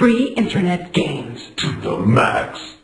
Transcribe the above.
Free internet games. To the max.